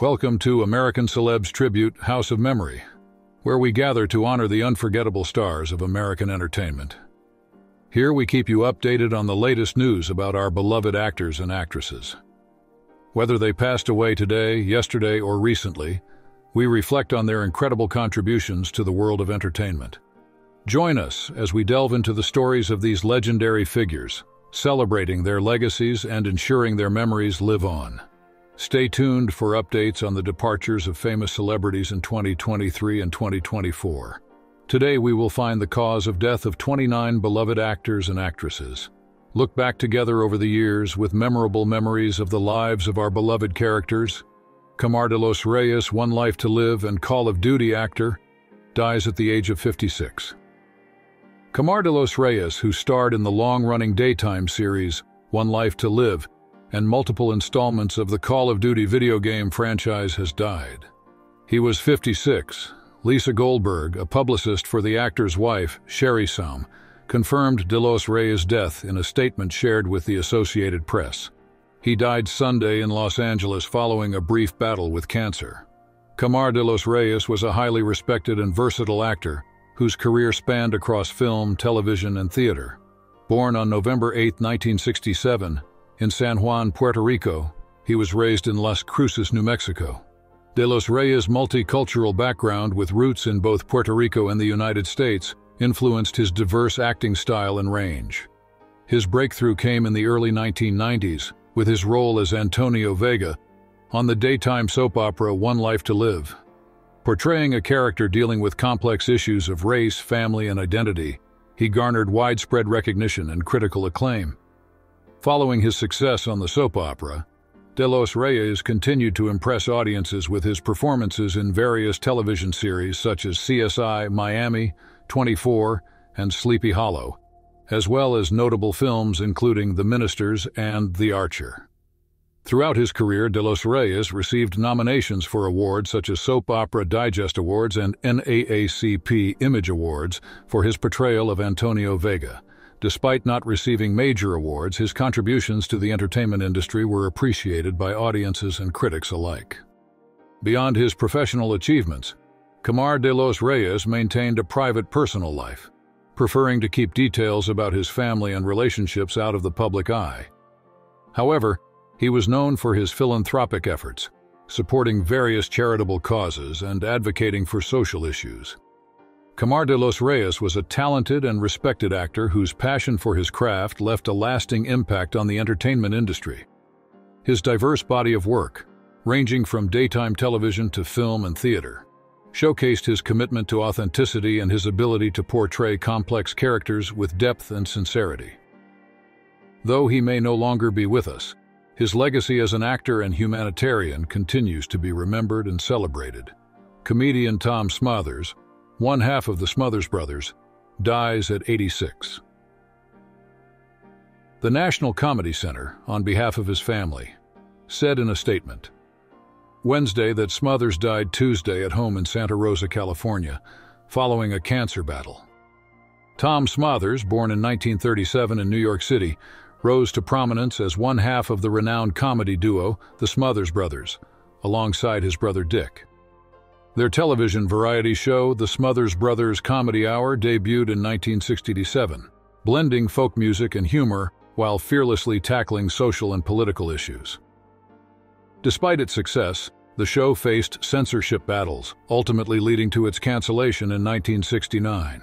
Welcome to American Celebs Tribute House of Memory, where we gather to honor the unforgettable stars of American entertainment. Here we keep you updated on the latest news about our beloved actors and actresses. Whether they passed away today, yesterday, or recently, we reflect on their incredible contributions to the world of entertainment. Join us as we delve into the stories of these legendary figures, celebrating their legacies and ensuring their memories live on. Stay tuned for updates on the departures of famous celebrities in 2023 and 2024. Today we will find the cause of death of 29 beloved actors and actresses. Look back together over the years with memorable memories of the lives of our beloved characters. Kamar de los Reyes, One Life to Live and Call of Duty actor, dies at the age of 56. Kamar de los Reyes, who starred in the long-running daytime series One Life to Live, and multiple installments of the Call of Duty video game franchise has died. He was 56. Lisa Goldberg, a publicist for the actor's wife, Sherry Saum, confirmed De Los Reyes' death in a statement shared with the Associated Press. He died Sunday in Los Angeles following a brief battle with cancer. Kamar de los Reyes was a highly respected and versatile actor whose career spanned across film, television, and theater. Born on November 8, 1967, in San Juan, Puerto Rico, he was raised in Las Cruces, New Mexico. De los Reyes' multicultural background with roots in both Puerto Rico and the United States influenced his diverse acting style and range. His breakthrough came in the early 1990s with his role as Antonio Vega on the daytime soap opera One Life to Live. Portraying a character dealing with complex issues of race, family, and identity, he garnered widespread recognition and critical acclaim. Following his success on the soap opera, De Los Reyes continued to impress audiences with his performances in various television series such as CSI Miami, 24, and Sleepy Hollow, as well as notable films including The Ministers and The Archer. Throughout his career, De Los Reyes received nominations for awards such as Soap Opera Digest Awards and NAACP Image Awards for his portrayal of Antonio Vega. Despite not receiving major awards, his contributions to the entertainment industry were appreciated by audiences and critics alike. Beyond his professional achievements, Kamar de los Reyes maintained a private personal life, preferring to keep details about his family and relationships out of the public eye. However, he was known for his philanthropic efforts, supporting various charitable causes and advocating for social issues. Kamar de los Reyes was a talented and respected actor whose passion for his craft left a lasting impact on the entertainment industry. His diverse body of work, ranging from daytime television to film and theater, showcased his commitment to authenticity and his ability to portray complex characters with depth and sincerity. Though he may no longer be with us, his legacy as an actor and humanitarian continues to be remembered and celebrated. Comedian Tom Smothers, one half of the Smothers Brothers, dies at 86. The National Comedy Center, on behalf of his family, said in a statement, Wednesday that Smothers died Tuesday at home in Santa Rosa, California, following a cancer battle. Tom Smothers, born in 1937 in New York City, rose to prominence as one half of the renowned comedy duo, the Smothers Brothers, alongside his brother Dick. Their television variety show, The Smothers Brothers Comedy Hour, debuted in 1967, blending folk music and humor while fearlessly tackling social and political issues. Despite its success, the show faced censorship battles, ultimately leading to its cancellation in 1969.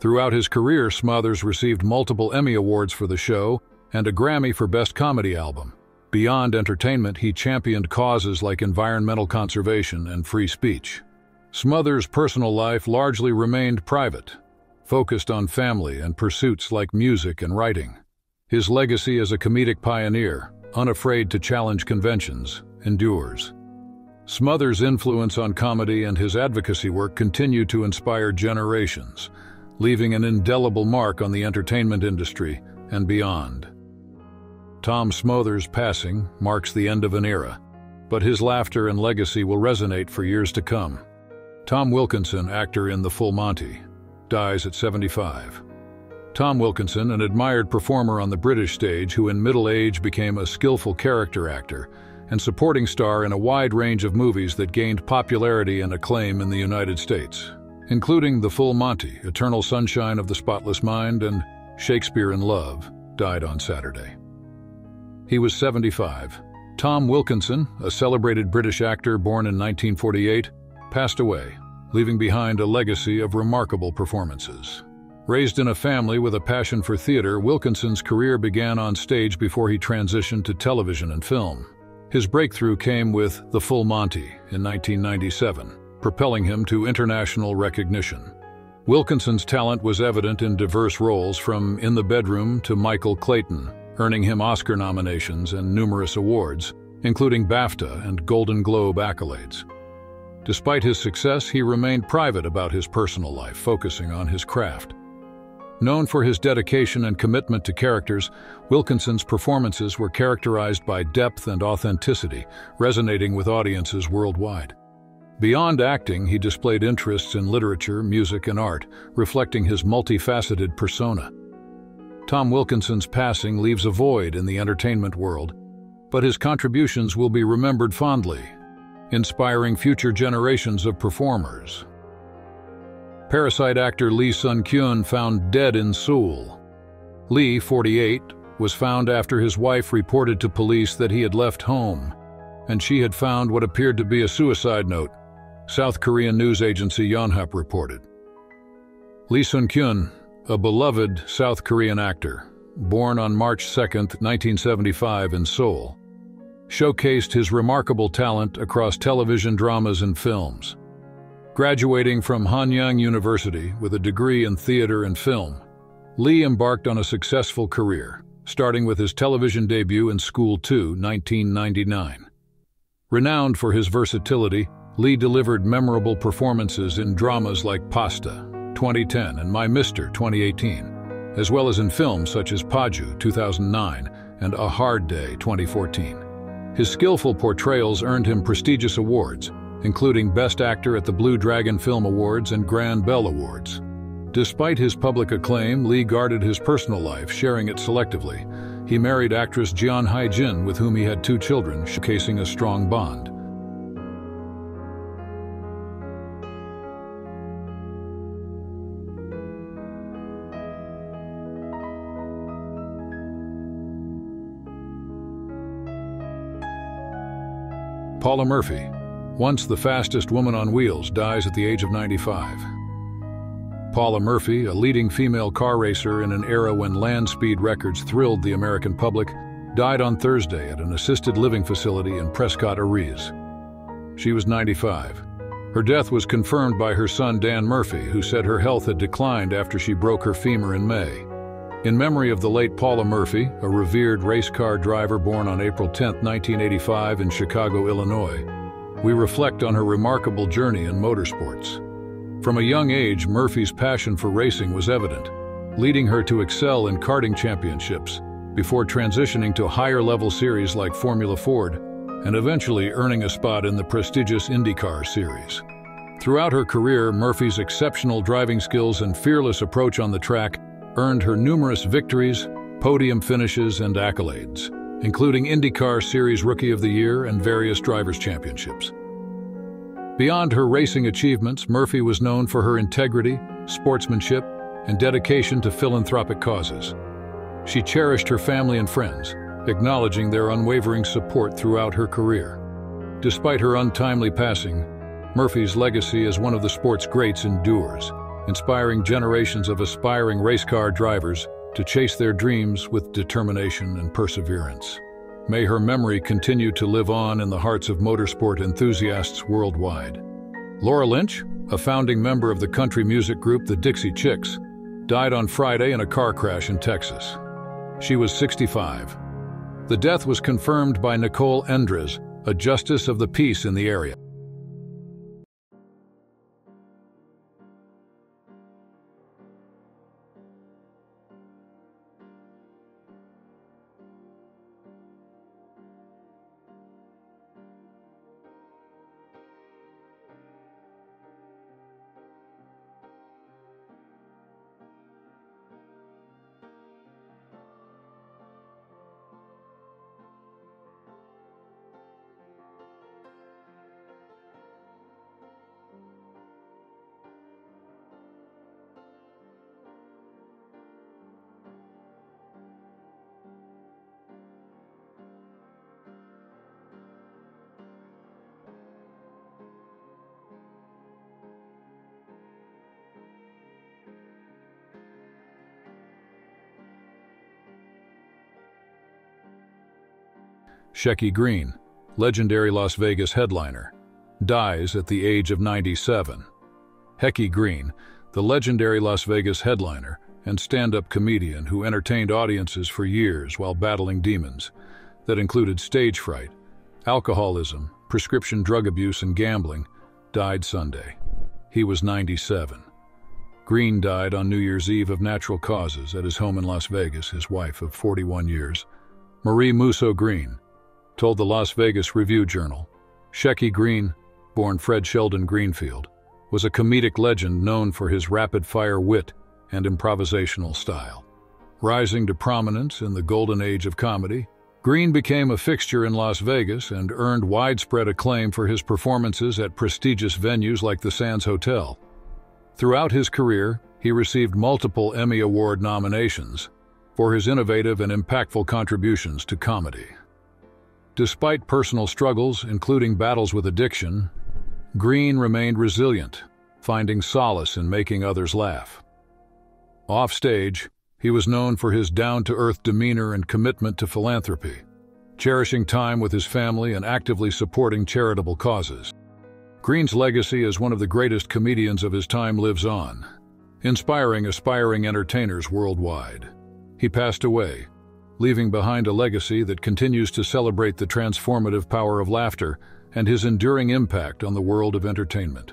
Throughout his career, Smothers received multiple Emmy Awards for the show and a Grammy for Best Comedy Album. Beyond entertainment, he championed causes like environmental conservation and free speech. Smothers' personal life largely remained private, focused on family and pursuits like music and writing. His legacy as a comedic pioneer, unafraid to challenge conventions, endures. Smothers' influence on comedy and his advocacy work continue to inspire generations, leaving an indelible mark on the entertainment industry and beyond. Tom Smothers' passing marks the end of an era, but his laughter and legacy will resonate for years to come. Tom Wilkinson, actor in The Full Monty, dies at 75. Tom Wilkinson, an admired performer on the British stage who in middle age became a skillful character actor, and supporting star in a wide range of movies that gained popularity and acclaim in the United States, including The Full Monty, Eternal Sunshine of the Spotless Mind, and Shakespeare in Love, died on Saturday. He was 75. Tom Wilkinson, a celebrated British actor born in 1948, passed away, leaving behind a legacy of remarkable performances. Raised in a family with a passion for theater, Wilkinson's career began on stage before he transitioned to television and film. His breakthrough came with The Full Monty in 1997, propelling him to international recognition. Wilkinson's talent was evident in diverse roles from In the Bedroom to Michael Clayton, earning him Oscar nominations and numerous awards, including BAFTA and Golden Globe accolades. Despite his success, he remained private about his personal life, focusing on his craft. Known for his dedication and commitment to characters, Wilkinson's performances were characterized by depth and authenticity, resonating with audiences worldwide. Beyond acting, he displayed interests in literature, music, and art, reflecting his multifaceted persona. Tom Wilkinson's passing leaves a void in the entertainment world, but his contributions will be remembered fondly, inspiring future generations of performers. Parasite actor Lee Sun-kyun found dead in Seoul. Lee, 48, was found after his wife reported to police that he had left home, and she had found what appeared to be a suicide note, South Korean news agency Yonhap reported. Lee Sun-kyun, a beloved South Korean actor, born on March 2, 1975 in Seoul, showcased his remarkable talent across television dramas and films. Graduating from Hanyang University with a degree in theater and film, Lee embarked on a successful career, starting with his television debut in School 2, 1999. Renowned for his versatility, Lee delivered memorable performances in dramas like Pasta, 2010, and My Mister, 2018, as well as in films such as Paju, 2009, and A Hard Day, 2014. His skillful portrayals earned him prestigious awards, including Best Actor at the Blue Dragon Film Awards and Grand Bell Awards. Despite his public acclaim, Lee guarded his personal life, sharing it selectively. He married actress Jeon Hye-jin, with whom he had two children, showcasing a strong bond. Paula Murphy, once the fastest woman on wheels, dies at the age of 95. Paula Murphy, a leading female car racer in an era when land speed records thrilled the American public, died on Thursday at an assisted living facility in Prescott, Aries. She was 95. Her death was confirmed by her son Dan Murphy, who said her health had declined after she broke her femur in May. In memory of the late Paula Murphy, a revered race car driver born on April 10, 1985 in Chicago, Illinois, we reflect on her remarkable journey in motorsports. From a young age, Murphy's passion for racing was evident, leading her to excel in karting championships before transitioning to higher-level series like Formula Ford and eventually earning a spot in the prestigious IndyCar series. Throughout her career, Murphy's exceptional driving skills and fearless approach on the track earned her numerous victories, podium finishes, and accolades including IndyCar Series Rookie of the Year and various Drivers' Championships. Beyond her racing achievements, Murphy was known for her integrity, sportsmanship, and dedication to philanthropic causes. She cherished her family and friends, acknowledging their unwavering support throughout her career. Despite her untimely passing, Murphy's legacy as one of the sport's greats endures, inspiring generations of aspiring race car drivers to chase their dreams with determination and perseverance. May her memory continue to live on in the hearts of motorsport enthusiasts worldwide. Laura Lynch, a founding member of the country music group the Dixie Chicks, died on Friday in a car crash in Texas. She was 65. The death was confirmed by Nicole Endres, a justice of the peace in the area. Shecky Greene, legendary Las Vegas headliner, dies at the age of 97. Shecky Greene, the legendary Las Vegas headliner and stand-up comedian who entertained audiences for years while battling demons that included stage fright, alcoholism, prescription drug abuse, and gambling, died Sunday. He was 97. Greene died on New Year's Eve of natural causes at his home in Las Vegas. His wife of 41 years, Marie Musso Greene, told the Las Vegas Review-Journal, Shecky Greene, born Fred Sheldon Greenfield, was a comedic legend known for his rapid-fire wit and improvisational style. Rising to prominence in the golden age of comedy, Greene became a fixture in Las Vegas and earned widespread acclaim for his performances at prestigious venues like the Sands Hotel. Throughout his career, he received multiple Emmy Award nominations for his innovative and impactful contributions to comedy. Despite personal struggles, including battles with addiction, Greene remained resilient, finding solace in making others laugh. Offstage, he was known for his down-to-earth demeanor and commitment to philanthropy, cherishing time with his family and actively supporting charitable causes. Greene's legacy as one of the greatest comedians of his time lives on, inspiring aspiring entertainers worldwide. He passed away, leaving behind a legacy that continues to celebrate the transformative power of laughter and his enduring impact on the world of entertainment.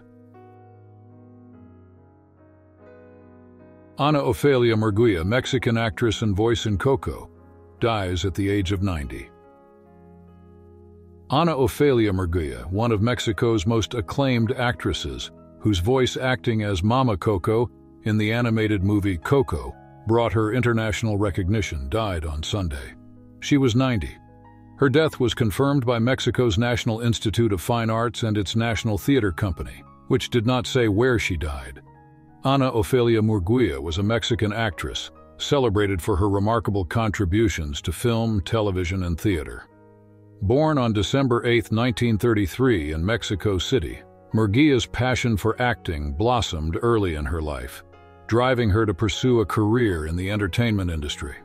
Ana Ofelia Murguia, Mexican actress and voice in Coco, dies at the age of 90. Ana Ofelia Murguia, one of Mexico's most acclaimed actresses, whose voice acting as Mama Coco in the animated movie Coco brought her international recognition, died on Sunday. She was 90. Her death was confirmed by Mexico's National Institute of Fine Arts and its National Theater Company, which did not say where she died. Ana Ofelia Murguia was a Mexican actress, celebrated for her remarkable contributions to film, television, and theater. Born on December 8, 1933 in Mexico City, Murguia's passion for acting blossomed early in her life, driving her to pursue a career in the entertainment industry.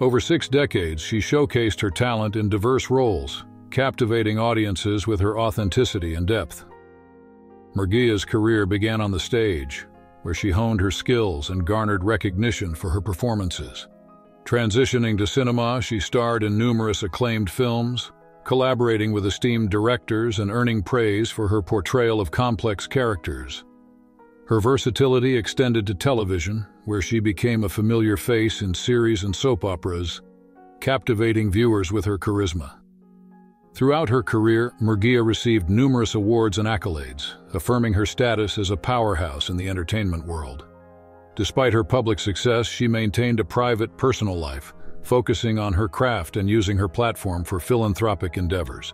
Over six decades, she showcased her talent in diverse roles, captivating audiences with her authenticity and depth. Murguia's career began on the stage, where she honed her skills and garnered recognition for her performances. Transitioning to cinema, she starred in numerous acclaimed films, collaborating with esteemed directors and earning praise for her portrayal of complex characters. Her versatility extended to television, where she became a familiar face in series and soap operas, captivating viewers with her charisma. Throughout her career, Murguia received numerous awards and accolades, affirming her status as a powerhouse in the entertainment world. Despite her public success, she maintained a private, personal life, focusing on her craft and using her platform for philanthropic endeavors.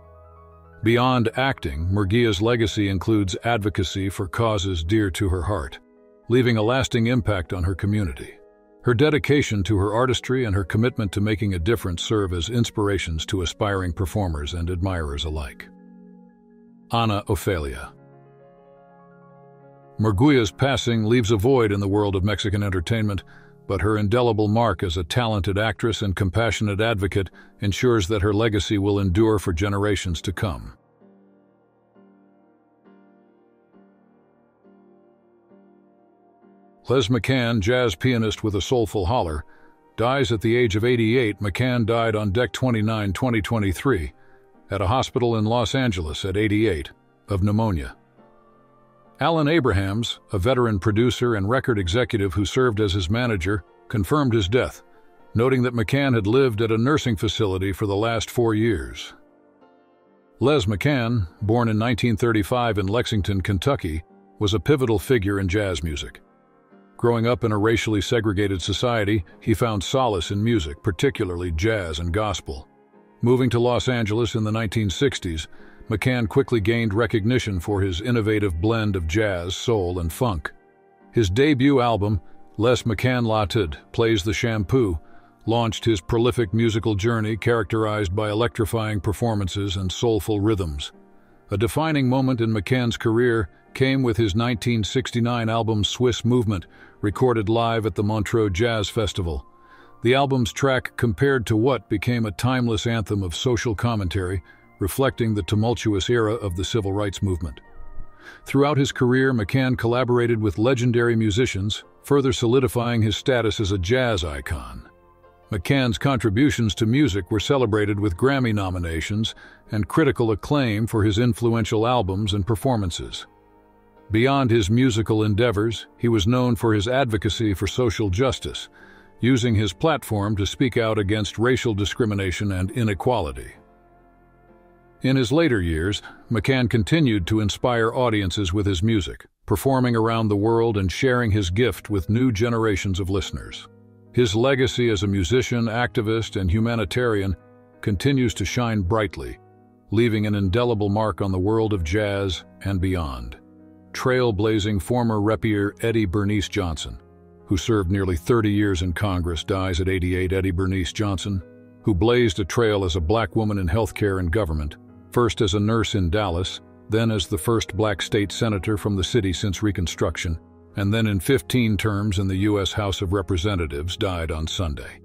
Beyond acting, Murguia's legacy includes advocacy for causes dear to her heart, leaving a lasting impact on her community. Her dedication to her artistry and her commitment to making a difference serve as inspirations to aspiring performers and admirers alike. Ana Ofelia Murguia's passing leaves a void in the world of Mexican entertainment, but her indelible mark as a talented actress and compassionate advocate ensures that her legacy will endure for generations to come. Les McCann, jazz pianist with a soulful holler, dies at the age of 88. McCann died on Deck 29, 2023, at a hospital in Los Angeles at 88, of pneumonia. Alan Abrahams, a veteran producer and record executive who served as his manager, confirmed his death, noting that McCann had lived at a nursing facility for the last four years. Les McCann, born in 1935 in Lexington, Kentucky, was a pivotal figure in jazz music. Growing up in a racially segregated society, he found solace in music, particularly jazz and gospel. Moving to Los Angeles in the 1960s, McCann quickly gained recognition for his innovative blend of jazz, soul, and funk. His debut album, Les McCann La'Tud, Plays the Shampoo, launched his prolific musical journey characterized by electrifying performances and soulful rhythms. A defining moment in McCann's career came with his 1969 album Swiss Movement, recorded live at the Montreux Jazz Festival. The album's track Compared to What became a timeless anthem of social commentary, reflecting the tumultuous era of the civil rights movement. Throughout his career, McCann collaborated with legendary musicians, further solidifying his status as a jazz icon. McCann's contributions to music were celebrated with Grammy nominations and critical acclaim for his influential albums and performances. Beyond his musical endeavors, he was known for his advocacy for social justice, using his platform to speak out against racial discrimination and inequality. In his later years, McCann continued to inspire audiences with his music, performing around the world and sharing his gift with new generations of listeners. His legacy as a musician, activist, and humanitarian continues to shine brightly, leaving an indelible mark on the world of jazz and beyond. Trailblazing former Repier Eddie Bernice Johnson, who served nearly 30 years in Congress, dies at 88 Eddie Bernice Johnson, who blazed a trail as a black woman in healthcare and government, first as a nurse in Dallas, then as the first black state senator from the city since Reconstruction, and then in 15 terms in the U.S. House of Representatives, died on Sunday.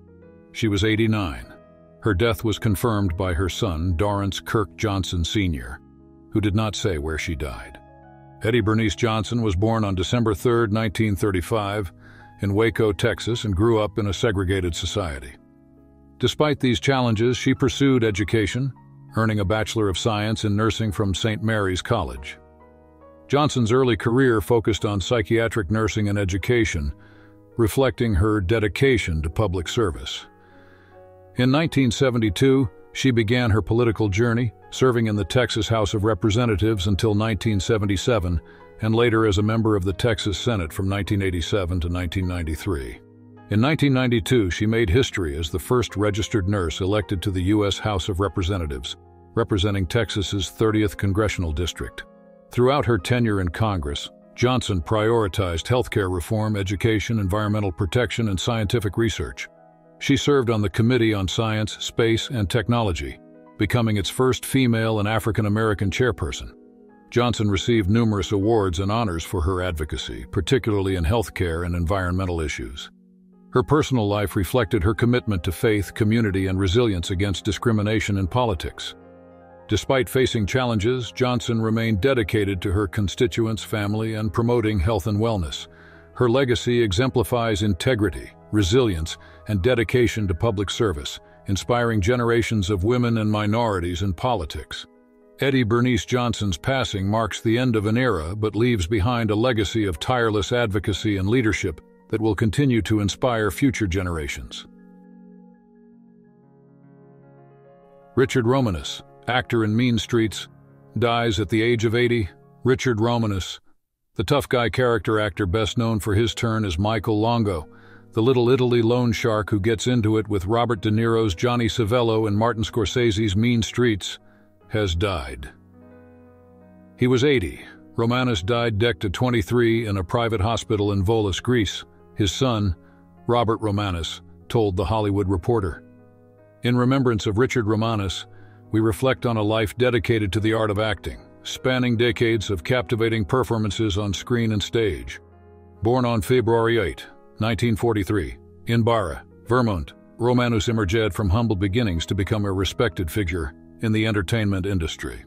She was 89. Her death was confirmed by her son, Dorrance Kirk Johnson Sr., who did not say where she died. Eddie Bernice Johnson was born on December 3, 1935, in Waco, Texas, and grew up in a segregated society. Despite these challenges, she pursued education, earning a Bachelor of Science in Nursing from St. Mary's College. Johnson's early career focused on psychiatric nursing and education, reflecting her dedication to public service. In 1972, she began her political journey, serving in the Texas House of Representatives until 1977, and later as a member of the Texas Senate from 1987 to 1993. In 1992, she made history as the first registered nurse elected to the U.S. House of Representatives, representing Texas's 30th congressional district. Throughout her tenure in Congress, Johnson prioritized healthcare reform, education, environmental protection, and scientific research. She served on the Committee on Science, Space, and Technology, becoming its first female and African American chairperson. Johnson received numerous awards and honors for her advocacy, particularly in healthcare and environmental issues. Her personal life reflected her commitment to faith, community, and resilience against discrimination in politics. Despite facing challenges, Johnson remained dedicated to her constituents, family, and promoting health and wellness. Her legacy exemplifies integrity, resilience, and dedication to public service, inspiring generations of women and minorities in politics. Eddie Bernice Johnson's passing marks the end of an era but leaves behind a legacy of tireless advocacy and leadership that will continue to inspire future generations. Richard Romanus, actor in Mean Streets, dies at the age of 80. Richard Romanus, the tough guy character actor best known for his turn as Michael Longo, the Little Italy loan shark who gets into it with Robert De Niro's Johnny Civello and Martin Scorsese's Mean Streets, has died. He was 80. Romanus died decked at 23 in a private hospital in Volos, Greece. His son, Robert Romanus, told The Hollywood Reporter. In remembrance of Richard Romanus, we reflect on a life dedicated to the art of acting, spanning decades of captivating performances on screen and stage. Born on February 8, 1943, in Barre, Vermont, Romanus emerged from humble beginnings to become a respected figure in the entertainment industry.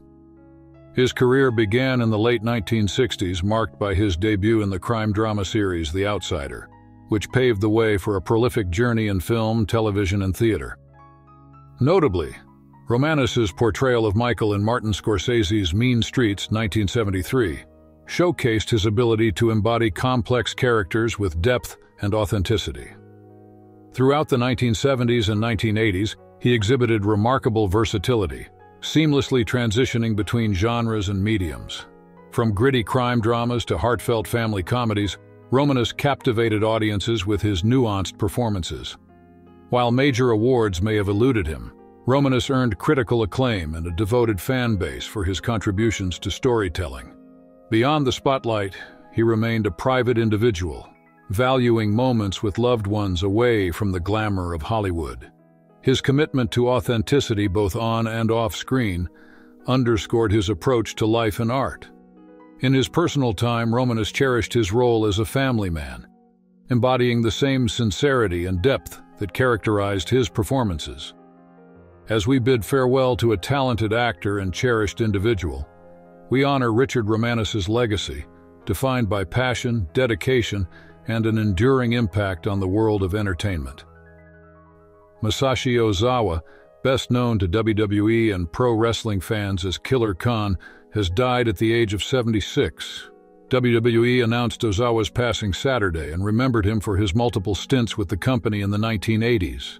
His career began in the late 1960s, marked by his debut in the crime drama series The Outsider, which paved the way for a prolific journey in film, television, and theater. Notably, Romanus's portrayal of Michael in Martin Scorsese's Mean Streets 1973 showcased his ability to embody complex characters with depth and authenticity. Throughout the 1970s and 1980s, he exhibited remarkable versatility, seamlessly transitioning between genres and mediums. From gritty crime dramas to heartfelt family comedies, Romanus captivated audiences with his nuanced performances. While major awards may have eluded him, Romanus earned critical acclaim and a devoted fan base for his contributions to storytelling. Beyond the spotlight, he remained a private individual, valuing moments with loved ones away from the glamour of Hollywood. His commitment to authenticity both on and off screen underscored his approach to life and art. In his personal time, Romanus cherished his role as a family man, embodying the same sincerity and depth that characterized his performances. As we bid farewell to a talented actor and cherished individual, we honor Richard Romanus's legacy, defined by passion, dedication, and an enduring impact on the world of entertainment. Masashi Ozawa, best known to WWE and pro wrestling fans as Killer Khan, has died at the age of 76. WWE announced Ozawa's passing Saturday and remembered him for his multiple stints with the company in the 1980s.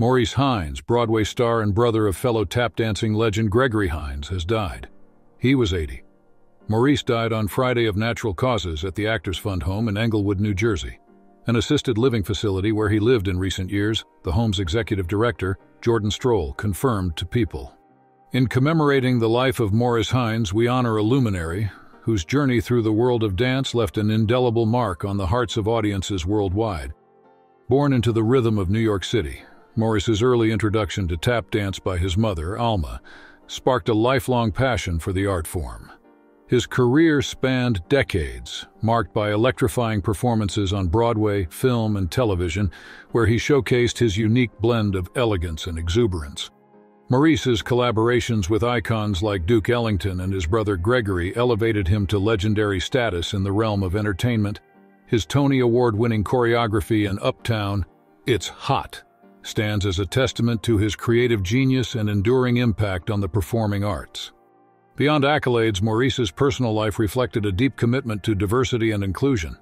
Maurice Hines, Broadway star and brother of fellow tap dancing legend Gregory Hines, has died. He was 80. Maurice died on Friday of natural causes at the Actors Fund home in Englewood, New Jersey, an assisted living facility where he lived in recent years, the home's executive director, Jordan Strohl, confirmed to People. In commemorating the life of Maurice Hines, we honor a luminary whose journey through the world of dance left an indelible mark on the hearts of audiences worldwide. Born into the rhythm of New York City, Maurice's early introduction to tap dance by his mother, Alma, sparked a lifelong passion for the art form. His career spanned decades, marked by electrifying performances on Broadway, film, and television, where he showcased his unique blend of elegance and exuberance. Maurice's collaborations with icons like Duke Ellington and his brother Gregory elevated him to legendary status in the realm of entertainment. His Tony Award-winning choreography in Uptown, It's Hot, stands as a testament to his creative genius and enduring impact on the performing arts. Beyond accolades, Maurice's personal life reflected a deep commitment to diversity and inclusion,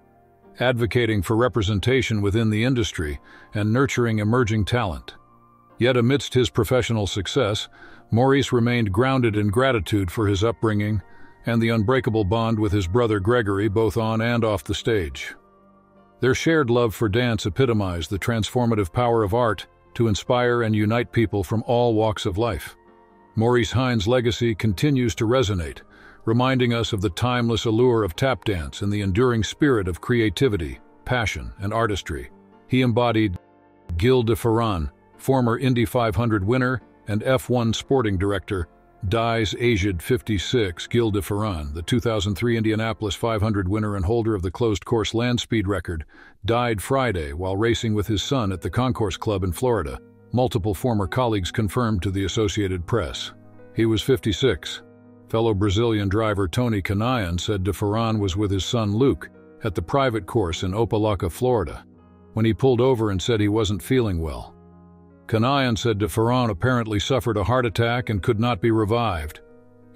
advocating for representation within the industry and nurturing emerging talent. Yet amidst his professional success, Maurice remained grounded in gratitude for his upbringing and the unbreakable bond with his brother Gregory both on and off the stage. Their shared love for dance epitomized the transformative power of art to inspire and unite people from all walks of life. Maurice Hines' legacy continues to resonate, reminding us of the timeless allure of tap dance and the enduring spirit of creativity, passion, and artistry. He embodied Gil de Ferran, former Indy 500 winner and F1 sporting director, dies aged 56, Gil de Ferran, the 2003 Indianapolis 500 winner and holder of the closed-course land speed record, died Friday while racing with his son at the Concours Club in Florida. Multiple former colleagues confirmed to the Associated Press. He was 56. Fellow Brazilian driver Tony Kanaan said de Ferran was with his son Luke at the private course in Opa-locka, Florida, when he pulled over and said he wasn't feeling well. Kanaan said de Ferran apparently suffered a heart attack and could not be revived.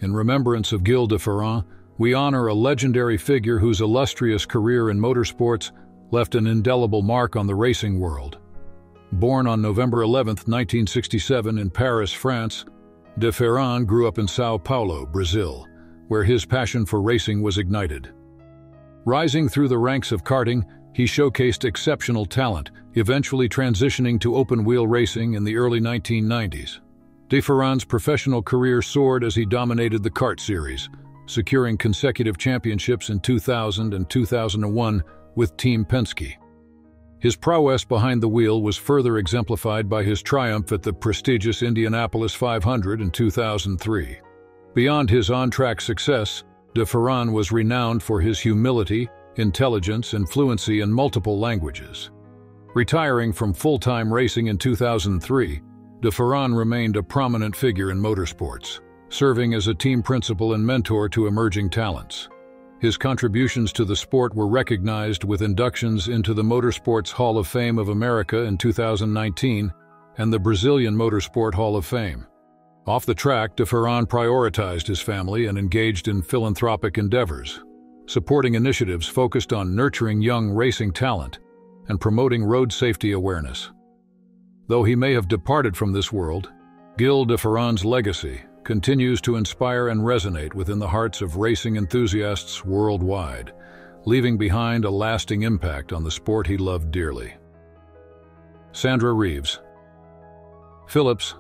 In remembrance of Gil de Ferran, we honor a legendary figure whose illustrious career in motorsports left an indelible mark on the racing world. Born on November 11, 1967 in Paris, France, de Ferran grew up in Sao Paulo, Brazil, where his passion for racing was ignited. Rising through the ranks of karting, he showcased exceptional talent, eventually transitioning to open-wheel racing in the early 1990s. De Ferran's professional career soared as he dominated the CART series, securing consecutive championships in 2000 and 2001 with Team Penske. His prowess behind the wheel was further exemplified by his triumph at the prestigious Indianapolis 500 in 2003. Beyond his on-track success, de Ferran was renowned for his humility, intelligence, and fluency in multiple languages. Retiring from full-time racing in 2003, de Ferran remained a prominent figure in motorsports, serving as a team principal and mentor to emerging talents. His contributions to the sport were recognized with inductions into the Motorsports Hall of Fame of America in 2019 and the Brazilian Motorsport Hall of Fame. Off the track, de Ferran prioritized his family and engaged in philanthropic endeavors, supporting initiatives focused on nurturing young racing talent and promoting road safety awareness. Though he may have departed from this world, Gil de Ferran's legacy continues to inspire and resonate within the hearts of racing enthusiasts worldwide, leaving behind a lasting impact on the sport he loved dearly. Sandra Reeves Phillips,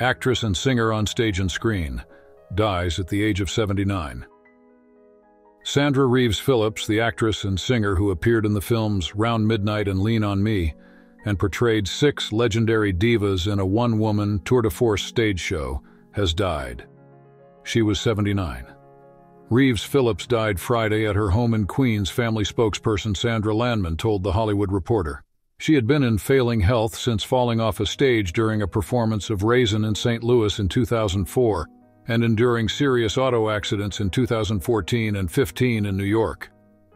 actress and singer on stage and screen, dies at the age of 79. Sandra Reeves Phillips, the actress and singer who appeared in the films Round Midnight and Lean on Me, and portrayed six legendary divas in a one-woman tour de force stage show, has died. She was 79. Reeves Phillips died Friday at her home in Queens, family spokesperson Sandra Landman told The Hollywood Reporter. She had been in failing health since falling off a stage during a performance of Raisin in St. Louis in 2004 and enduring serious auto accidents in 2014 and 15 in New York.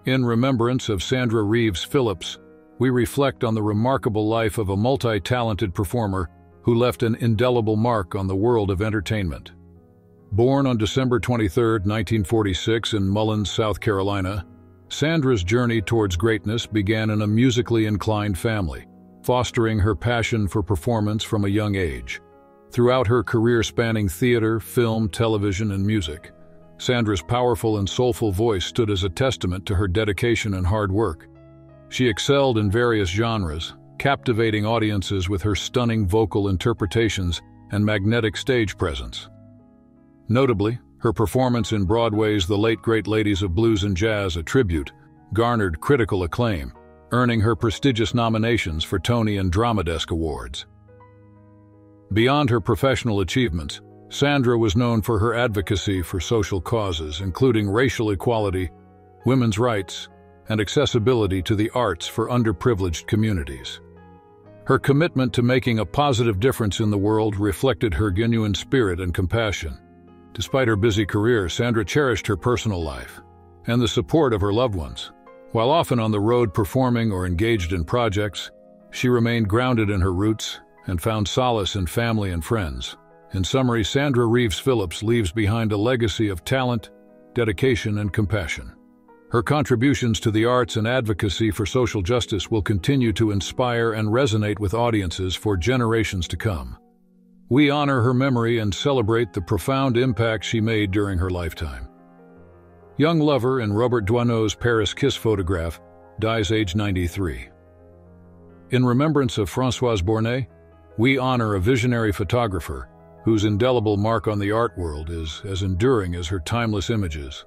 In remembrance of Sandra Reeves Phillips, we reflect on the remarkable life of a multi-talented performer who left an indelible mark on the world of entertainment. Born on December 23, 1946 in Mullins, South Carolina, Sandra's journey towards greatness began in a musically inclined family, fostering her passion for performance from a young age. Throughout her career spanning theater, film, television, and music, Sandra's powerful and soulful voice stood as a testament to her dedication and hard work. She excelled in various genres, captivating audiences with her stunning vocal interpretations and magnetic stage presence. Notably, her performance in Broadway's The Late Great Ladies of Blues and Jazz, a tribute, garnered critical acclaim, earning her prestigious nominations for Tony and Drama Desk Awards. Beyond her professional achievements, Sandra was known for her advocacy for social causes, including racial equality, women's rights, and accessibility to the arts for underprivileged communities. Her commitment to making a positive difference in the world reflected her genuine spirit and compassion. Despite her busy career, Sandra cherished her personal life and the support of her loved ones. While often on the road performing or engaged in projects, she remained grounded in her roots and found solace in family and friends. In summary, Sandra Reeves Phillips leaves behind a legacy of talent, dedication, and compassion. Her contributions to the arts and advocacy for social justice will continue to inspire and resonate with audiences for generations to come. We honor her memory and celebrate the profound impact she made during her lifetime. Young lover in Robert Doisneau's Paris Kiss photograph dies age 93. In remembrance of Françoise Bornet, we honor a visionary photographer whose indelible mark on the art world is as enduring as her timeless images.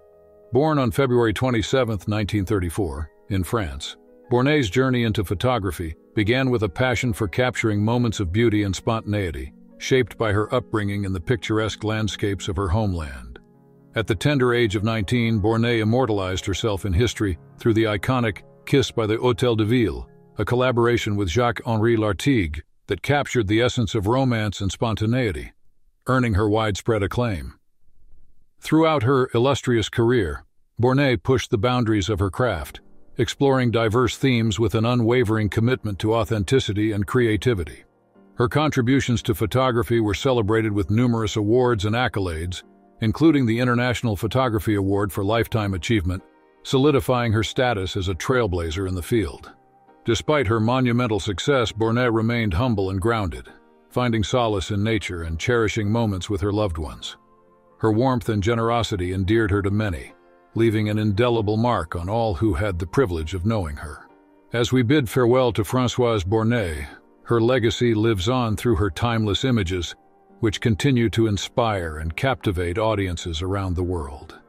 Born on February 27, 1934, in France, Bornet's journey into photography began with a passion for capturing moments of beauty and spontaneity shaped by her upbringing in the picturesque landscapes of her homeland. At the tender age of 19, Bornet immortalized herself in history through the iconic Kiss by the Hôtel de Ville, a collaboration with Jacques-Henri Lartigue that captured the essence of romance and spontaneity, earning her widespread acclaim. Throughout her illustrious career, Bornet pushed the boundaries of her craft, exploring diverse themes with an unwavering commitment to authenticity and creativity. Her contributions to photography were celebrated with numerous awards and accolades, including the International Photography Award for Lifetime Achievement, solidifying her status as a trailblazer in the field. Despite her monumental success, Bornet remained humble and grounded, finding solace in nature and cherishing moments with her loved ones. Her warmth and generosity endeared her to many, leaving an indelible mark on all who had the privilege of knowing her. As we bid farewell to Françoise Bornet, her legacy lives on through her timeless images, which continue to inspire and captivate audiences around the world.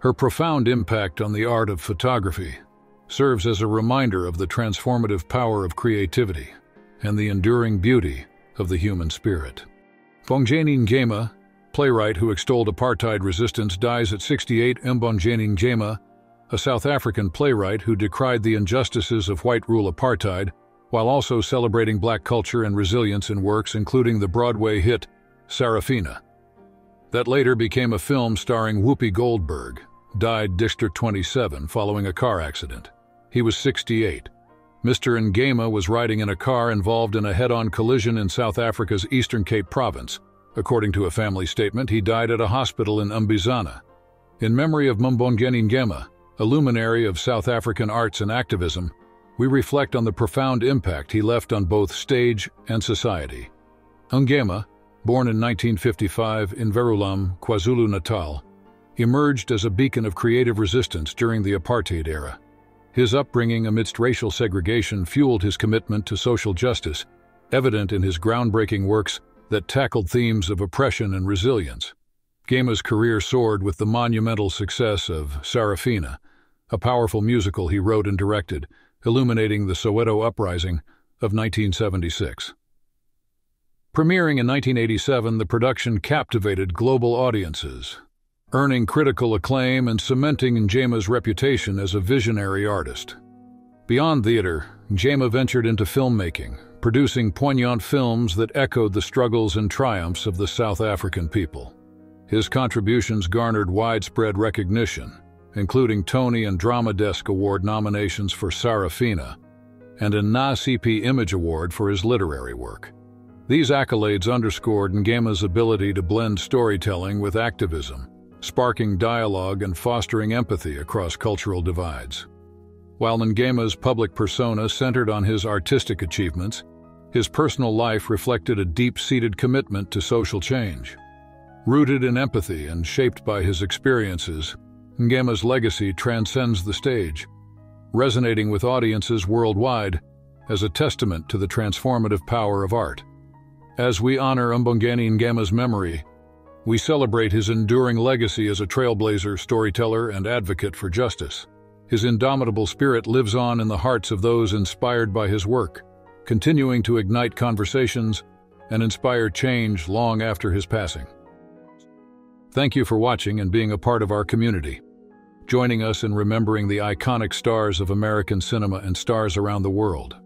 Her profound impact on the art of photography serves as a reminder of the transformative power of creativity and the enduring beauty of the human spirit. Mbongeni Ngema, playwright who extolled apartheid resistance, dies at 68. Mbongeni Ngema, a South African playwright who decried the injustices of white rule apartheid, while also celebrating black culture and resilience in works including the Broadway hit Sarafina. That later became a film starring Whoopi Goldberg, died District 27 following a car accident. He was 68. Mr. Ngema was riding in a car involved in a head-on collision in South Africa's Eastern Cape province. According to a family statement, he died at a hospital in Umbizana. In memory of Mbongeni Ngema, a luminary of South African arts and activism, we reflect on the profound impact he left on both stage and society. Ngema, born in 1955 in Verulam, KwaZulu-Natal, emerged as a beacon of creative resistance during the apartheid era. His upbringing amidst racial segregation fueled his commitment to social justice, evident in his groundbreaking works that tackled themes of oppression and resilience. Ngema's career soared with the monumental success of Sarafina, a powerful musical he wrote and directed, illuminating the Soweto Uprising of 1976. Premiering in 1987, the production captivated global audiences, earning critical acclaim and cementing Ngema's reputation as a visionary artist. Beyond theater, Ngema ventured into filmmaking, producing poignant films that echoed the struggles and triumphs of the South African people. His contributions garnered widespread recognition, including Tony and Drama Desk Award nominations for Sarafina and a NAACP Image Award for his literary work. These accolades underscored Ngema's ability to blend storytelling with activism, sparking dialogue and fostering empathy across cultural divides. While Ngema's public persona centered on his artistic achievements, his personal life reflected a deep-seated commitment to social change. Rooted in empathy and shaped by his experiences, Ngema's legacy transcends the stage, resonating with audiences worldwide as a testament to the transformative power of art. As we honor Mbongeni Ngema's memory, we celebrate his enduring legacy as a trailblazer, storyteller, and advocate for justice. His indomitable spirit lives on in the hearts of those inspired by his work, continuing to ignite conversations and inspire change long after his passing. Thank you for watching and being a part of our community, joining us in remembering the iconic stars of American cinema and stars around the world.